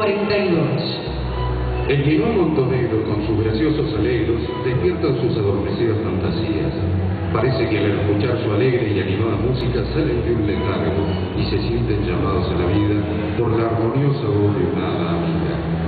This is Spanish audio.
42. El Quinón Montonero, con sus graciosos alegros, despiertan sus adormecidas fantasías. Parece que al escuchar su alegre y animada música salen de un letargo y se sienten llamados a la vida por la armoniosa voz de una hada